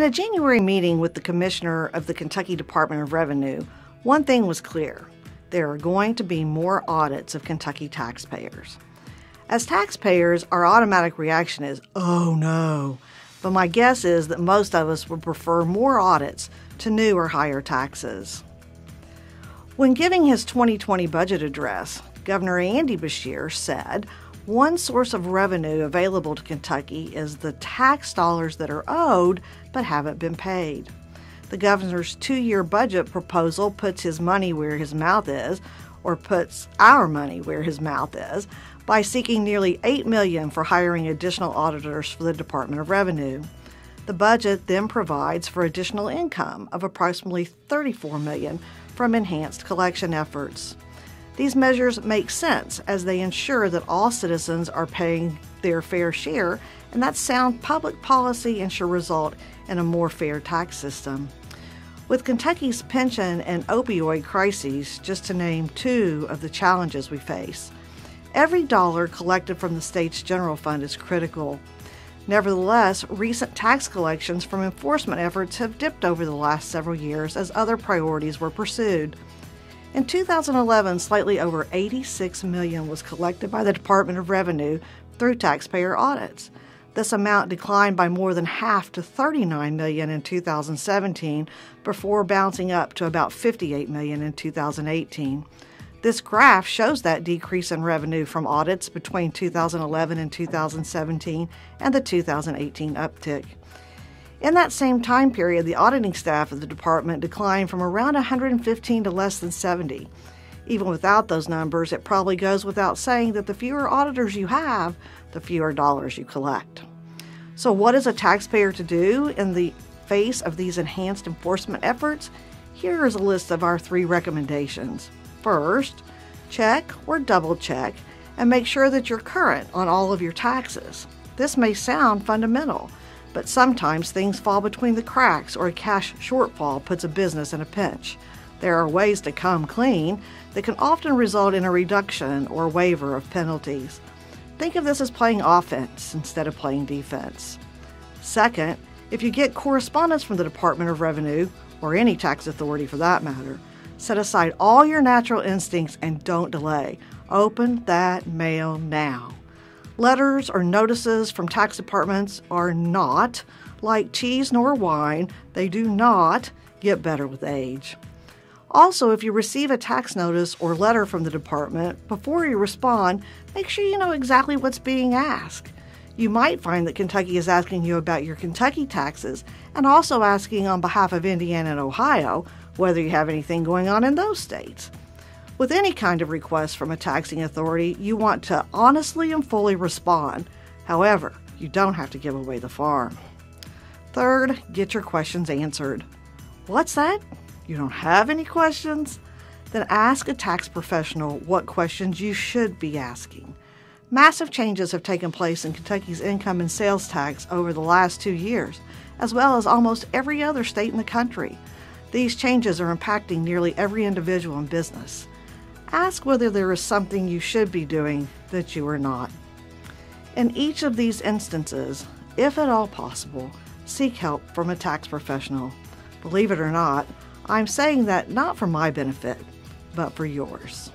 In a January meeting with the Commissioner of the Kentucky Department of Revenue, one thing was clear there are going to be more audits of Kentucky taxpayers. As taxpayers, our automatic reaction is, oh no. But my guess is that most of us would prefer more audits to new or higher taxes. When giving his 2020 budget address, Governor Andy Beshear said, one source of revenue available to Kentucky is the tax dollars that are owed but haven't been paid. The governor's two year budget proposal puts his money where his mouth is, or puts our money where his mouth is, by seeking nearly 8 million for hiring additional auditors for the Department of Revenue. The budget then provides for additional income of approximately 34 million from enhanced collection efforts. These measures make sense as they ensure that all citizens are paying their fair share, and that sound public policy and should result in a more fair tax system. With Kentucky's pension and opioid crises, just to name two of the challenges we face, every dollar collected from the state's general fund is critical. Nevertheless, recent tax collections from enforcement efforts have dipped over the last several years as other priorities were pursued. In 2011, slightly over 86 million was collected by the Department of Revenue through taxpayer audits. This amount declined by more than half to 39 million in 2017 before bouncing up to about 58 million in 2018. This graph shows that decrease in revenue from audits between 2011 and 2017 and the 2018 uptick. In that same time period, the auditing staff of the department declined from around 115 to less than 70. Even without those numbers, it probably goes without saying that the fewer auditors you have, the fewer dollars you collect. So, what is a taxpayer to do in the face of these enhanced enforcement efforts? Here is a list of our three recommendations. First, check or double check and make sure that you're current on all of your taxes. This may sound fundamental but sometimes things fall between the cracks or a cash shortfall puts a business in a pinch. There are ways to come clean that can often result in a reduction or waiver of penalties. Think of this as playing offense instead of playing defense. Second, if you get correspondence from the Department of Revenue, or any tax authority for that matter, set aside all your natural instincts and don't delay. Open that mail now. Letters or notices from tax departments are not, like cheese nor wine, they do not get better with age. Also, if you receive a tax notice or letter from the department, before you respond, make sure you know exactly what's being asked. You might find that Kentucky is asking you about your Kentucky taxes and also asking on behalf of Indiana and Ohio whether you have anything going on in those states. With any kind of request from a taxing authority, you want to honestly and fully respond. However, you don't have to give away the farm. Third, get your questions answered. What's that? You don't have any questions? Then ask a tax professional what questions you should be asking. Massive changes have taken place in Kentucky's income and sales tax over the last two years, as well as almost every other state in the country. These changes are impacting nearly every individual and business. Ask whether there is something you should be doing that you are not. In each of these instances, if at all possible, seek help from a tax professional. Believe it or not, I'm saying that not for my benefit, but for yours.